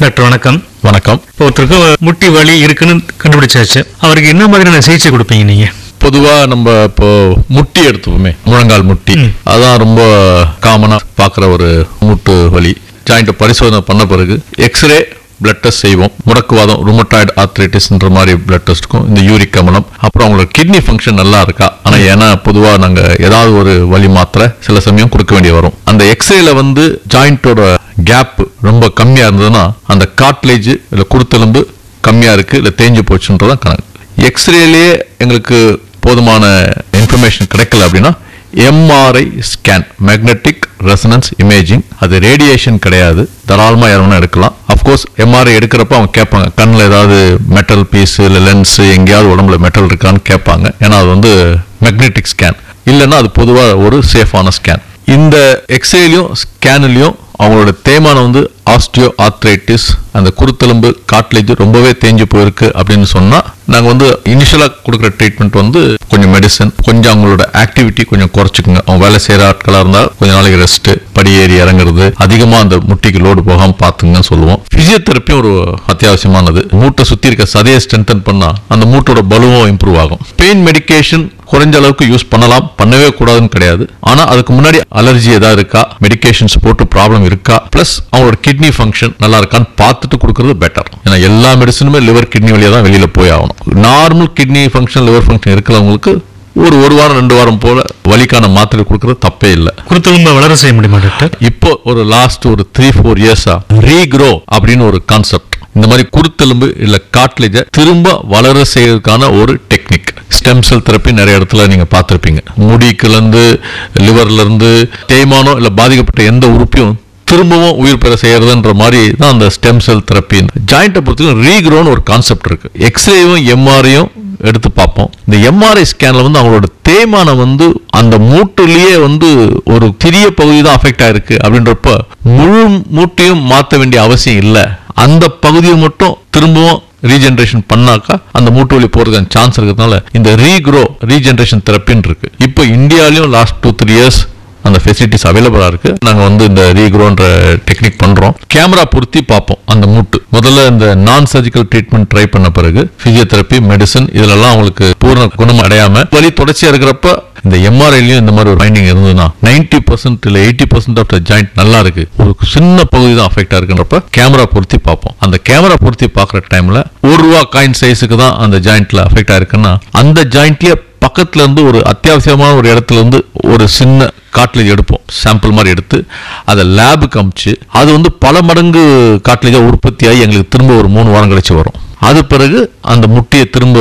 Doctor வணக்கம். வணக்கம். இப்போ ஒருத்தருக்கு முட்டி வலி இருக்குன்னு கண்டுபிடிச்சாச்சு. அவருக்கு என்ன மாதிரியான சிகிச்சை கொடுப்பீங்க நீங்க? பொதுவா நம்ம இப்போ முட்டி எடுத்துப்போமே முழங்கால் முட்டி. அதான் ரொம்ப காமனா பார்க்குற ஒரு மூட்டு வலி. ஜாயிண்ட் பரிசோதனை பண்ண பிறகு எக்ஸ்ரே பிளட் டெஸ்ட் செய்வோம். முடக்குவாதம் ருமட்டாய்டு ஆர்த்ரைட்டிஸ்ன்ற மாதிரி பிளட் டெஸ்ட்டுக்கும் இந்த யூரிக் அமலம் அப்புறம் அவங்களோட கிட்னி ஃபங்க்ஷன் நல்லா இருக்கா? ஆனால் ஏன்னா பொதுவாக நாங்கள் ஏதாவது ஒரு வழி மாத்திரை சில சமயம் கொடுக்க வேண்டிய வரும். அந்த எக்ஸ்ரேல வந்து ஜாயிண்டோட கேப் ரொம்ப கம்மியாக இருந்ததுன்னா அந்த காட்லேஜ் இல்லை குடுத்தெலும்பு கம்மியாக இருக்குது இல்லை தேஞ்சு போச்சுன்றதான் கணக்கு. எக்ஸ்ரேலேயே எங்களுக்கு போதுமான இன்ஃபர்மேஷன் கிடைக்கல அப்படின்னா MRI scan magnetic resonance imaging அது ரேடியேஷன் கிடையாது. தாராளமா யாரும் எடுக்கலாம். அஃப்கோர்ஸ் எம்ஆர்ஐ எடுக்கிறப்ப அவங்க கேட்பாங்க. கண்ணில் ஏதாவது மெட்டல் பீஸு இல்லை லென்ஸு எங்கேயாவது உடம்புல மெட்டல் இருக்கான்னு கேட்பாங்க. ஏன்னா அது வந்து மேக்னெட்டிக் ஸ்கேன் இல்லைன்னா அது பொதுவாக ஒரு சேஃபான ஸ்கேன் இந்த எக்ஸ்ரேலையும் ஸ்கேன்லையும் அவங்களோட தேமானம் வந்து ஆஸ்டியோ ஆர்த்ரைட்டிஸ் அந்த குருத்தெலும்பு காட்லேஜ் ரொம்பவே தேஞ்சு போயிருக்கு அப்படின்னு சொன்னால் நாங்கள் வந்து இனிஷியலாக கொடுக்குற ட்ரீட்மெண்ட் வந்து கொஞ்சம் மெடிசன் கொஞ்சம் அவங்களோட ஆக்டிவிட்டி கொஞ்சம் குறைச்சிக்கோங்க. அவங்க வேலை செய்கிற ஆட்களாக இருந்தால் கொஞ்சம் நாளைக்கு ரெஸ்ட்டு படி ஏறி இறங்குறது அதிகமாக அந்த முட்டிக்கு லோடு போகாமல் பார்த்துங்கன்னு சொல்லுவோம். பிசியோதெரப்பியும் ஒரு அத்தியாவசியமானது. மூட்டை சுற்றி இருக்க சதையை ஸ்ட்ரென்தன் பண்ணால் அந்த மூட்டோட பலுவும் இம்ப்ரூவ் ஆகும். பெயின் மெடிக்கேஷன் குறைஞ்ச அளவுக்கு யூஸ் பண்ணலாம். பண்ணவே கூடாதுன்னு கிடையாது. ஆனால் அதுக்கு முன்னாடி அலர்ஜி எதாவது இருக்கா? மெடிகேஷன்ஸ் போட்டு ப்ராப்ளம் இருக்கா? பிளஸ் அவங்களோட கிட்னி ஃபங்க்ஷன் நல்லா இருக்கான்னு பார்த்துட்டு கொடுக்கறது பெட்டர் ஏன்னா எல்லா மெடிசனுமே லிவர் கிட்னி வழியா தான் வெளியில போய் ஆகணும். Normal kidney function liver function இருக்கிறவங்களுக்கு ஒரு ஒரு வாரம் ரெண்டு வாரம் போல வலிக்கான மாத்திரை கொடுக்கறது தப்பே இல்லை. குருத்தெலும்பை வளர செய்ய முடியுமா டாக்டர் இப்போ ஒரு லாஸ்ட் ஒரு த்ரீ ஃபோர் இயர்ஸா ரீக்ரோ அப்படின்னு ஒரு கான்செப்ட் இந்த மாதிரி குருத்தெலும்பு இல்ல காட்லேஜ திரும்ப வளர செய்யறதுக்கான ஒரு டெக்னிக் ஸ்டெம் செல் தெரப்பி நிறைய இடத்துல நீங்க பார்த்திருப்பீங்க. முடிக்குல இருந்து லிவர்ல இருந்து தேய்மானம் இல்ல பாதிக்கப்பட்ட எந்த உறுப்பையும் திரும்பவும் உயிர் பெற செய்யறதுன்ற மாதிரி தான் அந்த ஸ்டெம் செல் தெரப்பி ஜாயிண்ட்டை பொறுத்தவரைக்கும் ரீக்ரோன்னு ஒரு கான்செப்ட் இருக்கு. எக்ஸ்ரேவும் எம்ஆரையும் எடுத்து பார்ப்போம். இந்த எம்ஆர்ஐ ஸ்கேனில் வந்து அவங்களோட தேய்மானம் வந்து அந்த மூட்டுலேயே வந்து ஒரு சிறிய பகுதி தான் அஃபெக்ட் ஆயிருக்கு அப்படின்றப்ப முழு மூட்டையும் மாற்ற வேண்டிய அவசியம் இல்லை. அந்த பகுதியை மட்டும் திரும்பவும் ரீஜென்ரேஷன் பண்ணாக்கா அந்த மூட்டு வலி போகிறதுக்கான சான்ஸ் இருக்கிறதுனால இந்த ரீக்ரோ ரீஜென்ரேஷன் தெரப்பின்னு இருக்கு. இப்போ இந்தியாலையும் லாஸ்ட் டூ த்ரீ இயர்ஸ் அந்த ஃபெசிலிட்டிஸ் அவைலபிளாக இருக்கு. நாங்கள் வந்து இந்த ரீக்ரோன்ற டெக்னிக் பண்ணுறோம் கேமரா பொருத்தி பார்ப்போம் அந்த மூட்டு. முதல்ல இந்த நான் சர்ஜிக்கல் ட்ரீட்மெண்ட் ட்ரை பண்ண பிறகு பிசியோதெரப்பி மெடிசன் இதுலலாம் அவங்களுக்கு பூர்ண குணம் அடையாம வலி தொடர்ச்சியாக இருக்கிறப்ப இந்த எம்ஆர்ஐலையும் இந்த மாதிரி ஒரு ஃபைண்டிங் இருந்ததுன்னா நைன்டி பர்சன்ட் இல்லை eighty percent of the joint நல்லா இருக்கு. ஒரு சின்ன பகுதி தான் அஃபெக்ட் இருக்குன்றப்ப கேமரா பொருத்தி பார்ப்போம். அந்த கேமரா பொருத்தி பார்க்குற டைமில் ஒரு ரூபா காயின் சைஸுக்கு தான் அந்த ஜாயிண்ட்ல அஃபெக்ட் ஆயிருக்குன்னா அந்த ஜாயிண்ட்லேயே பக்கத்தில் இருந்து ஒரு அத்தியாவசியமான ஒரு இடத்துல இருந்து ஒரு சின்ன காட்லேஜ் எடுப்போம். சாம்பிள் மாதிரி எடுத்து அதை லேபுக்கு அமிச்சு அது வந்து பல மடங்கு காட்லேஜாக உற்பத்தியாகி எங்களுக்கு திரும்ப ஒரு மூணு வாரம் கழிச்சு வரும். அது பிறகு அந்த முட்டியை திரும்ப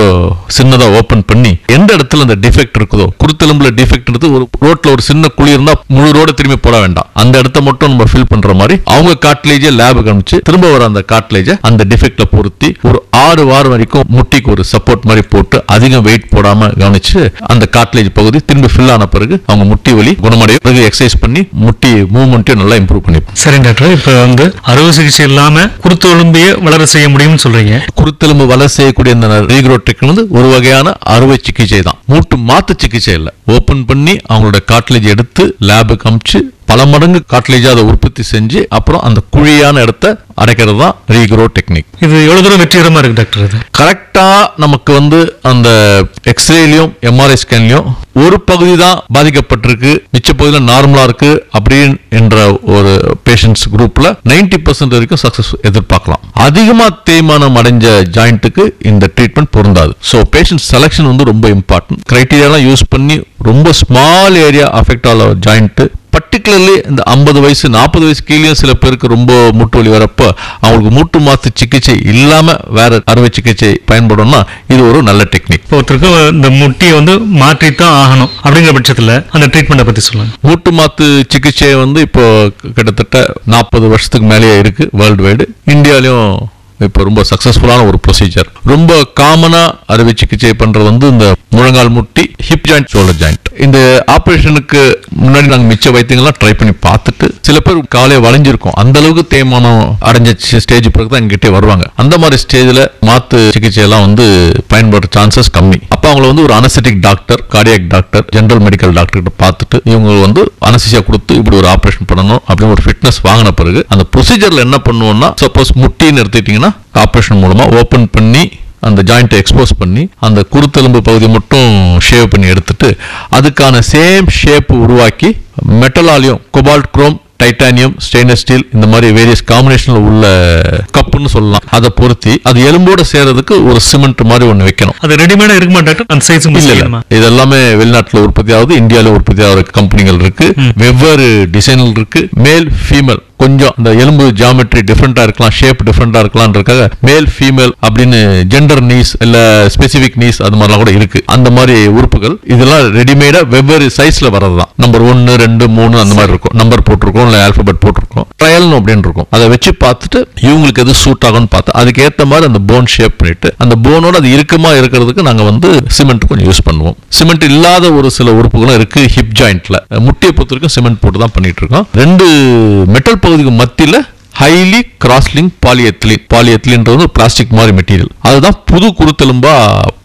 சின்னதாக ஓப்பன் பண்ணி எந்த இடத்துல அந்த டிஃபெக்ட் இருக்குதோ குருத்தெலும்புல டிஃபெக்ட் ஒரு ரோட்டில் ஒரு சின்ன குழி இருந்தா முழு ரோட திரும்பி போட வேண்டாம். அந்த இடத்த மட்டும் நம்ம ஃபில் பண்ற மாதிரி அவங்க காட்லேஜை லேபு காமிச்சு திரும்ப வர அந்த காட்லேஜை அந்த டிஃபெக்ட்ல பொருத்தி ஒரு ஆறு வாரம் வரைக்கும் முட்டிக்கு ஒரு சப்போர்ட் மாதிரி போட்டு அதிகம் வெயிட் போடாம கவனிச்சு அந்த காட்லேஜ் பகுதி திரும்பி ஃபில் ஆன பிறகு அவங்க முட்டி வலி குணமடையும். பிறகு எக்ஸசைஸ் பண்ணி முட்டி மூவ்மெண்ட்டையும் நல்லா இம்ப்ரூவ் பண்ணி சரி டாக்டர் இப்போ வந்து அறுவை சிகிச்சை இல்லாம குருத்தெலும்பையே வளர செய்ய முடியும்னு சொல்றீங்க. குருத்தெலும்பு வளர செய்யக்கூடிய இந்த ரீக்ரோட்டிக் வந்து ஒரு வகையான அறுவை சிகிச்சை தான் மூட்டு மாத்து சிகிச்சை இல்லை. ஓபன் பண்ணி அவங்களோட காட்லேஜ் எடுத்து லேபுக்கு அமிச்சு பல மடங்கு காட்லேஜ் அதை உற்பத்தி செஞ்சு அப்புறம் அந்த குழியான இடத்த அடைக்கிறது தான் ரீக்ரோ டெக்னிக் இது எவ்வளவு தூரம் வெற்றிகரமா இருக்கு டாக்டர் இது? கரெக்டா நமக்கு வந்து அந்த எக்ஸ்ரேலையும் எம்ஆர்ஐ ஸ்கேன்லயும் ஒரு பகுதி தான் பாதிக்கப்பட்டிருக்கு. மிச்ச பகுதியில் நார்மலா இருக்கு அப்படின்னு என்ற ஒரு பேஷண்ட்ஸ் குரூப்ல 90% பர்சன்ட் வரைக்கும் சக்சஸ் எதிர்பார்க்கலாம். அதிகமா தேய்மானம் அடைஞ்ச ஜாயிண்ட்டுக்கு இந்த ட்ரீட்மெண்ட் பொருந்தாது. ஸோ பேஷண்ட் செலெக்ஷன் வந்து ரொம்ப இம்பார்ட்டன்ட் கிரைட்டீரியாலாம் யூஸ் பண்ணி ரொம்ப ஸ்மால் ஏரியா அஃபெக்ட் ஆகிற ஜாயிண்ட் பர்டிகுலர்லி இந்த ஐம்பது வயசு நாற்பது வயசு கீழேயும் சில பேருக்கு ரொம்ப மூட்டு வலி வரப்போ அவங்களுக்கு மூட்டு மாத்து சிகிச்சை இல்லாம வேற அறுவை சிகிச்சை பயன்படும்னா இது ஒரு நல்ல டெக்னிக் ஒருத்தருக்கு இந்த முட்டியை வந்து மாற்றித்தான் ஆகணும் அப்படிங்கிற பட்சத்துல அந்த ட்ரீட்மெண்ட்டை பத்தி சொல்லுங்க. மூட்டு மாத்து சிகிச்சை வந்து இப்போ கிட்டத்தட்ட நாற்பது வருஷத்துக்கு மேலேயே இருக்கு வேர்ல்டு வைடு இந்தியாலையும் இப்போ ரொம்ப சக்சஸ்ஃபுல்லான ஒரு ப்ரொசீஜர் ரொம்ப காமனா அறுவை சிகிச்சை பண்றது வந்து இந்த முழங்கால் முட்டி ஹிப் ஜாயிண்ட் ஷோல்டர் ஜாயிண்ட் இந்த ஆபரேஷனுக்கு முன்னாடி நாங்க மிச்ச வைத்தியங்கள்லாம் ட்ரை பண்ணி பார்த்துட்டு சில பேர் காலையை வளைஞ்சிருக்கும். அந்த அளவுக்கு தேய்மானம் அடைஞ்ச ஸ்டேஜ் பிறகு தான் எங்கிட்டே வருவாங்க. அந்த மாதிரி ஸ்டேஜ்ல மாத்து சிகிச்சை எல்லாம் வந்து பயன்படுற சான்சஸ் கம்மி. அப்ப அவங்கள வந்து ஒரு anaesthetic doctor cardiac doctor general medical doctor கிட்ட பார்த்துட்டு இவங்க வந்து அனசிசியா கொடுத்து இப்படி ஒரு ஆபரேஷன் பண்ணணும் அப்படின்னு ஒரு ஃபிட்னஸ் வாங்கின பிறகு அந்த ப்ரொசீஜர்ல என்ன பண்ணுவோம்னா சப்போஸ் முட்டின்னு எடுத்துக்கிட்டீங்கன்னா ஆபரேஷன் மூலமா ஓபன் பண்ணி அந்த ஜாயிண்ட்டை எக்ஸ்போஸ் பண்ணி அந்த குருத்தெலும்பு பகுதி மட்டும் ஷேவ் பண்ணி எடுத்துட்டு அதுக்கான சேம் ஷேப் உருவாக்கி மெட்டலாலையும் cobalt chrome titanium stainless steel இந்த மாதிரி வேரியஸ் காம்பினேஷன்ல உள்ள கப்புன்னு சொல்லலாம். அதை பொருத்தி அது எலும்போட சேர்றதுக்கு ஒரு சிமெண்ட் மாதிரி ஒன்று வைக்கணும். அது ரெடிமேடா இருக்குமா டாக்டர் அந்த சைஸ் இல்ல இது எல்லாமே வெளிநாட்டுல உற்பத்தி ஆகுது இந்தியால உற்பத்தி ஆகிற கம்பெனிகள் இருக்கு வெவ்வேறு டிசைன்கள் இருக்கு. மேல் ஃபீமேல் கொஞ்சம் அந்த எலும்பு ஜாமெட்ரி டிஃப்ரெண்டா இருக்கலாம் ஷேப் டிஃப்ரெண்டா இருக்கலாம்ன்றக்காக மேல் ஃபீமேல் அப்படின்னு ஜெண்டர் நீஸ் இல்ல ஸ்பெசிபிக் நீஸ் அது மாதிரிலாம் கூட இருக்கு. அந்த மாதிரி உறுப்புகள் இதெல்லாம் ரெடிமேடா வெவ்வேறு சைஸ்ல வரதுதான் நம்பர் ஒன்னு ரெண்டு மூணு அந்த மாதிரி இருக்கும். நம்பர் போட்டிருக்கோம் இல்ல ஆல்பபெட் போட்டிருக்கோம். ட்ரையல்னு அப்படின்னு இருக்கும். அதை வச்சு பார்த்துட்டு இவங்களுக்கு எது சூட் ஆகும்னு பார்த்து அதுக்கு மாதிரி அந்த போன் ஷேப் பண்ணிட்டு அந்த போனோட அது இறுக்கமாக இருக்கிறதுக்கு நாங்கள் வந்து சிமெண்ட் கொஞ்சம் யூஸ் பண்ணுவோம். சிமெண்ட் இல்லாத ஒரு சில உறுப்புகளும் இருக்கு ஹிப் ஜாயிண்ட்ல முட்டியை பொறுத்த வரைக்கும் சிமெண்ட் போட்டு தான் பண்ணிட்டு இருக்கோம். ரெண்டு மெட்டல் பகுதிக்கு மத்தியில் ஹைலி கிராஸ்லிங் பாலிஎத்திலின் பாலிஎத்திலின்றது பிளாஸ்டிக் மாதிரி மெட்டீரியல் அதுதான் புது குருத்தெலும்பா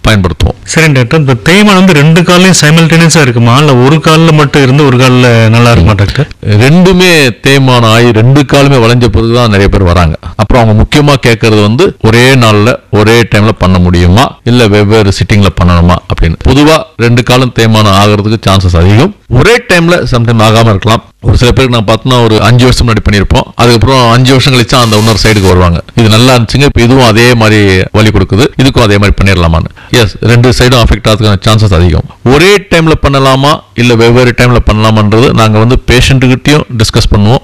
பயன்படுத்துவோம். சரி டாக்டர் இந்த தேய்மானம் வந்து ரெண்டு கால்லையும் சைமல்டேனியஸா இருக்குமா? இல்ல ஒரு கால்ல மட்டும் இருந்து ஒரு கால்ல நல்லா இருக்குமா டாக்டர் ரெண்டுமே தேய்மானம் ஆகி ரெண்டு காலுமே வளைஞ்ச பிறகுதான் நிறைய பேர் வராங்க. அப்புறம் அவங்க முக்கியமா கேட்கறது வந்து ஒரே நாள்ல ஒரே டைம்ல பண்ண முடியுமா? இல்ல வெவ்வேறு சிட்டிங்ல பண்ணணுமா அப்படின்னு. பொதுவா ரெண்டு காலும் தேய்மானம் ஆகிறதுக்கு சான்சஸ் அதிகம். ஒரே டைம்ல சம்டைம் ஆகாம இருக்கலாம். ஒரு சில பேருக்கு நான் பார்த்தோன்னா ஒரு அஞ்சு வருஷம் முன்னாடி பண்ணியிருப்போம். அதுக்கப்புறம் அஞ்சு வருஷம் கழிச்சா அந்த இன்னொரு சைடுக்கு வருவாங்க. இது நல்லா இருந்துச்சுங்க இப்போ இதுவும் அதே மாதிரி வழி கொடுக்குது. இதுக்கும் அதே மாதிரி பண்ணிடலாமான்னு எஸ் ரெண்டு சைடும் அஃபெக்ட் ஆகிறதுக்கான சான்சஸ் அதிகம். ஒரே டைமில் பண்ணலாமா இல்லை வெவ்வேறு டைமில் பண்ணலாமான்றது நாங்கள் வந்து பேஷண்ட்டுக்கிட்டையும் டிஸ்கஸ் பண்ணுவோம்.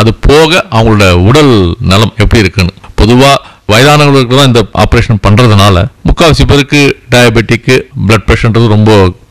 அது போக அவங்களோட உடல் நலம் எப்படி இருக்குன்னு. பொதுவாக வயதானவர்களுக்கு தான் இந்த ஆப்ரேஷன் பண்ணுறதுனால முக்கால்வாசி பேருக்கு டயபெட்டிக்கு பிளட் ப்ரெஷர்ன்றது ரொம்ப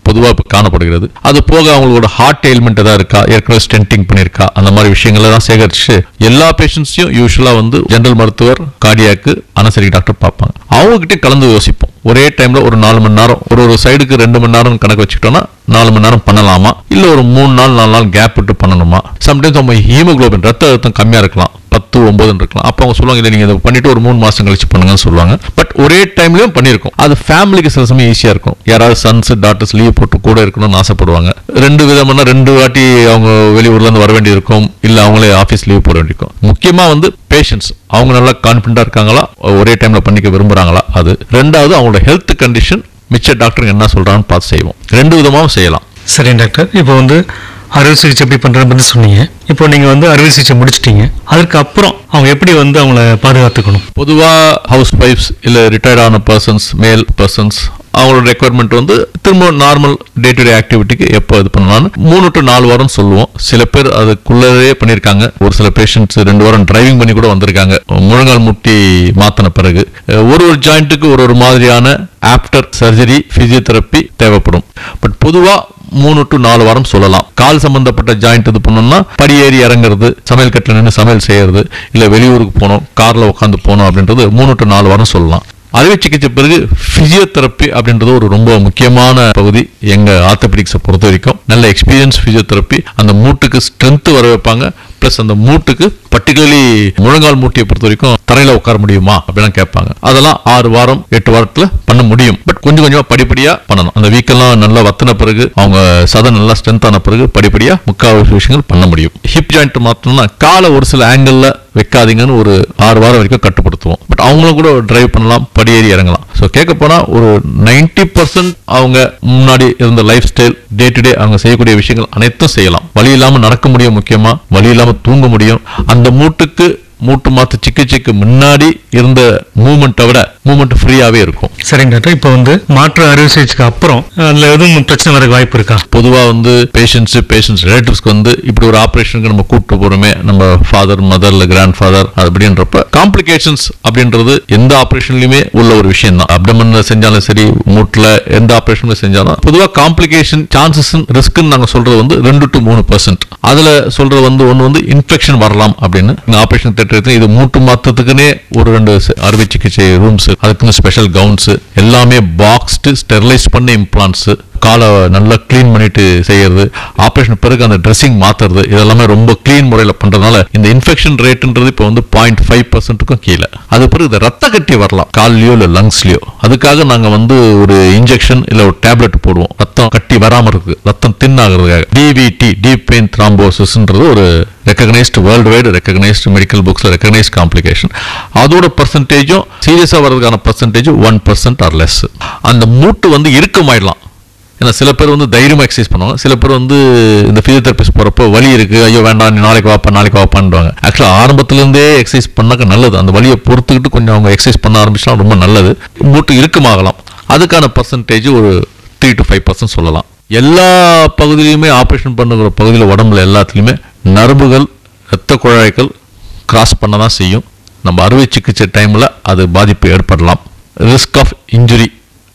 பொதுவாக இப்போ காணப்படுகிறது. அது போக அவங்களோட ஹார்ட் எலிமெண்ட் ஏதாவது இருக்கா? ஏற்கனவே ஸ்டென்டிங் பண்ணியிருக்கா? அந்த மாதிரி விஷயங்களை தான் சேகரிச்சு எல்லா பேஷண்ட்ஸையும் யூஸ்வலாக வந்து ஜென்ரல் மருத்துவர் கார்டியாக்கு அனசரி டாக்டர் பார்ப்பாங்க. அவங்ககிட்ட கலந்து யோசிப்போம். ஒரே டைமில் ஒரு நாலு மணி நேரம் ஒரு ஒரு சைடுக்கு ரெண்டு மணி நேரம் கணக்கு வச்சுக்கிட்டோம்னா நாலு மணி நேரம் பண்ணலாமா? இல்லை ஒரு மூணு நாள் நாலு நாள் கேப் விட்டு பண்ணணுமா? சம்டைம்ஸ் நம்ம ஹீமோகுளோபின் ரத்த அழுத்தம் கம்மியாக இருக்கலாம். பத்து ஒன்பதுன்னு இருக்கலாம். அப்போ அவங்க சொல்லுவாங்க இல்லை நீங்கள் இதை பண்ணிட்டு ஒரு மூணு மாதம் கழிச்சு பண்ணுங்கன்னு சொல்லுவாங்க. பட் ஒரே டைம்லையும் பண்ணியிருக்கோம். அது ஃபேமிலிக்கு சில சமயம் ஈஸியாக இருக்கும். யாராவது சன்ஸ் டாக்டர்ஸ் லீவ் போட்டு கூட இருக்கணும்னு ஆசைப்படுவாங்க. ரெண்டு விதமான ரெண்டு வாட்டி அவங்க வெளியூர்லேருந்து வர வேண்டியிருக்கும். இல்லை அவங்களே ஆஃபீஸ் லீவ் போட வேண்டியிருக்கும். முக்கியமாக வந்து பேஷண்ட்ஸ் அவங்க நல்லா கான்ஃபிடண்டாக இருக்காங்களா? ஒரே டைமில் பண்ணிக்க விரும்புகிறாங்களா அது. ரெண்டாவது அவங்களோட ஹெல்த் கண்டிஷன் மிச்ச டாக்டர் என்ன சொல்கிறான்னு பார்த்து செய்வோம். ரெண்டு விதமாகவும் செய்யலாம். சரி டாக்டர். இப்போ வந்து அறுவை சிகிச்சை எப்படி பண்ணுறதுன்னு பத்தி சொன்னீங்க. இப்போ நீங்கள் வந்து அறுவை சிகிச்சை முடிச்சிட்டீங்க. அதுக்கு அப்புறம் அவங்க எப்படி வந்து அவங்கள பாதுகாத்துக்கணும்? பொதுவாக ஹவுஸ் ஒய்ஃப்ஸ் இல்லை ரிட்டையர்ட் ஆன பர்சன்ஸ் மேல் பர்சன்ஸ் அவங்களோட ரெக்குவயர்மெண்ட் வந்து திரும்ப நார்மல் டே டு டே ஆக்டிவிட்டிக்கு எப்போ இது பண்ணலாம்னு மூணு டு நாலு வாரம் சொல்லுவோம். சில பேர் அதுக்குள்ளதே பண்ணியிருக்காங்க. ஒரு சில பேஷண்ட்ஸ் ரெண்டு வாரம் டிரைவிங் பண்ணி கூட வந்திருக்காங்க. முழங்கால் முட்டி மாத்தின பிறகு ஒரு ஒரு ஜாயிண்ட்டுக்கு ஒரு ஒரு மாதிரியான ஆப்டர் சர்ஜரி பிசியோதெரப்பி தேவைப்படும். பட் பொதுவாக மூணு டு நாலு வாரம் சொல்லலாம். கால் சம்பந்தப்பட்ட ஜாயிண்ட் இது பண்ணோம்னா படி ஏறி இறங்குறது சமையல் கட்டில் நின்று சமையல் செய்யறது இல்லை வெளியூருக்கு போனோம் காரில் உட்காந்து போனோம் அப்படின்றது மூணு டு நாலு வாரம் சொல்லலாம். அறுவை சிகிச்சை பிறகு பிசியோதெரப்பி அப்படின்றது ஒரு ரொம்ப முக்கியமான பகுதி எங்க ஆர்த்தோபெடிக்ஸை பொறுத்த வரைக்கும். நல்ல எக்ஸ்பீரியன்ஸ் பிசியோதெரப்பி அந்த மூட்டுக்கு ஸ்ட்ரென்த் வர வைப்பாங்க. பிளஸ் அந்த மூட்டுக்கு பர்டிகுலர்லி முழங்கால் மூட்டையை பொறுத்த வரைக்கும் தரையில உட்கார முடியுமா அப்படின்னு கேட்பாங்க. அதெல்லாம் ஆறு வாரம் எட்டு வாரத்துல பண்ண முடியும். பட் கொஞ்சம் கொஞ்சமா படிப்படியா பண்ணணும். அந்த வீக்கெல்லாம் நல்லா வத்தின பிறகு அவங்க சதை நல்லா ஸ்ட்ரென்த் ஆன பிறகு படிப்படியா முக்கால்வாசி விஷயங்கள் பண்ண முடியும். ஹிப் ஜாயிண்ட் மாத்தணும்னா காலை ஒரு சில ஆங்கிள் வைக்காதீங்கன்னு ஒரு ஆறு வாரம் வரைக்கும் கட்டுப்படுத்துவோம். பட் அவங்களும் கூட டிரைவ் பண்ணலாம் படியேறி இறங்கலாம். ஸோ கேட்க போனால் ஒரு நைன்டி பர்சன்ட் அவங்க முன்னாடி இருந்த life style day to day அவங்க செய்யக்கூடிய விஷயங்கள் அனைத்தும் செய்யலாம். வழி இல்லாமல் நடக்க முடியும் முக்கியமாக வழி இல்லாமல் தூங்க முடியும். அந்த மூட்டுக்கு மூட்டு மாத்து சிகிச்சைக்கு முன்னாடி இருந்த மூமெண்ட்டை விட மூமெண்ட் ஃப்ரீயாவே இருக்கும். சரிங்க டாக்டர். இப்போ வந்து மாற்று அறுவை சிகிச்சைக்கு அப்புறம் அதுல எதுவும் பிரச்சனை வர வாய்ப்பு இருக்கா? பொதுவா வந்து பேஷண்ட்ஸ் பேஷண்ட்ஸ் ரிலேட்டிவ்ஸ்க்கு வந்து இப்படி ஒரு ஆபரேஷனுக்கு நம்ம கூப்பிட்டு போறோமே நம்ம ஃபாதர் மதர் இல்ல கிராண்ட் ஃபாதர் அப்படின்றப்ப காம்ப்ளிகேஷன்ஸ் அப்படின்றது எந்த ஆபரேஷன்லயுமே உள்ள ஒரு விஷயம் தான் அப்டமன்ல செஞ்சாலும் சரி மூட்டுல எந்த ஆபரேஷன்ல செஞ்சாலும் பொதுவா காம்ப்ளிகேஷன் சான்சஸ் ரிஸ்க்னு நாங்க சொல்றது வந்து ரெண்டு டு மூணு பர்சன்ட் அதுல சொல்றது வந்து ஒன்னு வந்து இன்ஃபெக்ஷன் வரலாம் அப்படின்னு ஆபரேஷன் தேட்டர் இது மூட்டு மாத்தத்துக்குன்னே ஒரு ரெண்டு அறுவை சிகிச்சை ரூம்ஸ் அதுக்குன்னு ஸ்பெஷல் கவுன்ஸ் எல்லாமே பாக்ஸ்டு ஸ்டெர்லைஸ் பண்ண இம்ப்ளான்ஸ் காலை நல்லா க்ளீன் பண்ணிட்டு செய்யறது ஆப்ரேஷன் பிறகு அந்த ட்ரெஸ்ஸிங் மாத்துறது இதெல்லாமே ரொம்ப க்ளீன் முறையில் பண்றதுனால இந்த இன்ஃபெக்ஷன் ரேட்டுன்றது இப்போ வந்து பாயிண்ட் ஃபைவ் பர்சன்ட்டுக்கும் கீழே. அது பிறகு இந்த ரத்த கட்டி வரலாம் கால்லையோ இல்லை லங்ஸ்லயோ அதுக்காக நாங்கள் வந்து ஒரு இன்ஜெக்ஷன் இல்லை ஒரு டேப்லெட் போடுவோம். ரத்தம் கட்டி வராமல் இருக்கு ரத்தம் தின் ஆகுறதுக்காக. டிவிடி டீப் பெயின் த்ராம்போசிஸ்ன்றது ஒரு recognised world wide recognised medical புக்ஸில் ரெக்கக்னைஸ்ட் காம்ப்ளிகேஷன் அதோட பர்சன்டேஜும் சீரியஸாக வர்றதுக்கான percentage one percent or less அந்த மூட்டு வந்து இறுக்கமாயிடலாம். ஏன்னா சில பேர் வந்து தைரியமாக எக்ஸசைஸ் பண்ணுவாங்க. சில பேர் வந்து இந்த ஃபிசியோதெரபிஸ்ட் போகிறப்போ வலி இருக்குது ஐயோ வேண்டாம் நீ நாளைக்கு வாப்பா நாளைக்கு வாப்பான்றாங்க. ஆக்சுவலாக ஆரம்பத்துலேருந்தே எக்ஸசைஸ் பண்ணாக்க நல்லது. அந்த வலியை பொறுத்துக்கிட்டு கொஞ்சம் அவங்க எக்ஸசைஸ் பண்ண ஆரம்பிச்சுனா ரொம்ப நல்லது. மூட்டு இறுக்கமாகலாம். அதுக்கான பர்சன்டேஜ் ஒரு த்ரீ டு ஃபைவ் பர்சன்ட் சொல்லலாம். எல்லா பகுதியிலையுமே ஆப்ரேஷன் பண்ணுகிற பகுதியில் உடம்புல எல்லாத்துலேயுமே நரம்புகள் இரத்த குழாய்கள் கிராஸ் பண்ண தான் செய்யும். நம்ம அறுவை சிகிச்சை டைமில் அது பாதிப்பு ஏற்படலாம். ரிஸ்க் ஆஃப் இன்ஜுரி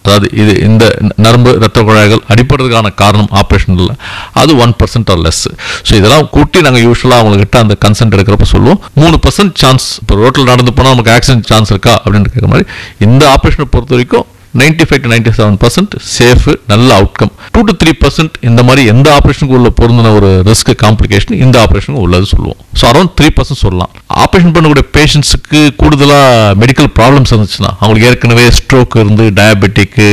அதாவது இது இந்த நரம்பு இரத்த குழாய்கள் அடிப்படுறதுக்கான காரணம் ஆப்ரேஷன் இல்லை. அது one percent or less so இதெல்லாம் கூட்டி நாங்கள் யூஸ்வலாக அவங்கக்கிட்ட அந்த கன்சென்ட் எடுக்கிறப்ப சொல்லுவோம். மூணு பர்சன்ட் சான்ஸ் இப்போ ரோட்டில் நடந்து போனால் நமக்கு ஆக்சிடென்ட் சான்ஸ் இருக்கா? அப்படின்னு கேட்குற மாதிரி இந்த ஆப்ரேஷனை பொறுத்த வரைக்கும் ninety five to ninety seven percent safe நல்ல outcome two to three percent இந்த மாதிரி எந்த ஆப்ரேஷனுக்கு உள்ள பொருந்தின ஒரு ரிஸ்க் காம்ப்ளிகேஷன் இந்த ஆப்ரேஷனுக்கு உள்ளது சொல்லுவோம். ஸோ அரௌண்ட் த்ரீ பர்சன்ட் சொல்லலாம். ஆப்ரேஷன் பண்ணக்கூடிய பேஷண்ட்ஸுக்கு கூடுதலாக மெடிக்கல் ப்ராப்ளம்ஸ் இருந்துச்சுன்னா அவங்களுக்கு ஏற்கனவே ஸ்ட்ரோக் இருந்து டயபெட்டிக்கு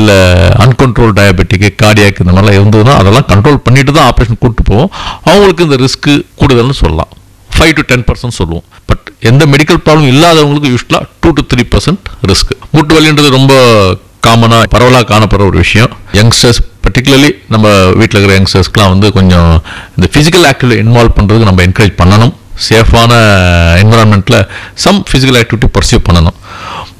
இல்லை அன்கண்ட்ரோல் டயபெட்டிக்கு கார்டியாக் இந்த மாதிரிலாம் இருந்ததுன்னா அதெல்லாம் கண்ட்ரோல் பண்ணிட்டு தான் ஆப்ரேஷன் கூப்பிட்டு போவோம். அவங்களுக்கு இந்த ரிஸ்க்கு கூடுதல்னு சொல்லலாம். ஃபைவ் டு டென் பர்சன்ட் சொல்லுவோம். பட் எந்த மெடிக்கல் ப்ராப்ளம் இல்லாதவங்களுக்கு யூஸ்வலாக two to three percent risk மூட்டு வலின்றது ரொம்ப காமனாக பரவலாக காணப்படுற ஒரு விஷயம். யங்ஸ்டர்ஸ் பர்டிகுலர்லி நம்ம வீட்டில் இருக்கிற யங்ஸ்டர்ஸ்க்குலாம் வந்து கொஞ்சம் இந்த ஃபிசிக்கல் ஆக்டிவிட்டி இன்வால்வ் பண்ணுறதுக்கு நம்ம என்கரேஜ் பண்ணணும். சேஃபான என்விரான்மெண்ட்டில் சம் ஃபிசிக்கல் ஆக்டிவிட்டி பர்சியூவ் பண்ணணும்.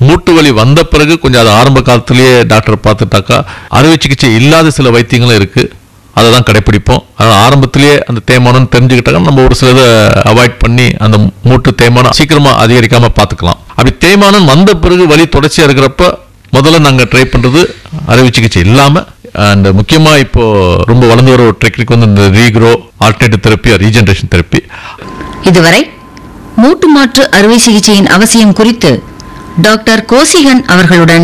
மூட்டு வலி வந்த பிறகு கொஞ்சம் அது ஆரம்ப காலத்திலேயே டாக்டர் பார்த்துட்டாக்கா அறுவை சிகிச்சை இல்லாத சில வைத்தியங்களும் இருக்குது அதை தான் கடைப்பிடிப்போம். அதனால் ஆரம்பத்திலேயே அந்த தேய்மானம் தெரிஞ்சுக்கிட்டாங்க நம்ம ஒரு சிலதை அவாய்ட் பண்ணி அந்த மூட்டு தேய்மானம் சீக்கிரமாக அதிகரிக்காமல் பார்த்துக்கலாம். அப்படி தேய்மானம் வந்த பிறகு வலி தொடர்ச்சியாக இருக்கிறப்ப முதல்ல நாங்கள் ட்ரை பண்ணுறது அறுவை சிகிச்சை இல்லாமல் அண்ட் முக்கியமாக இப்போ ரொம்ப வளர்ந்து வர ஒரு டெக்னிக் வந்து இந்த regrow alternative therapy regeneration therapy இதுவரை மூட்டு மாற்று அறுவை சிகிச்சையின் அவசியம் குறித்து டாக்டர் கோசிகன் அவர்களுடன்